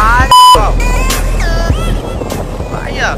哎呀哎呀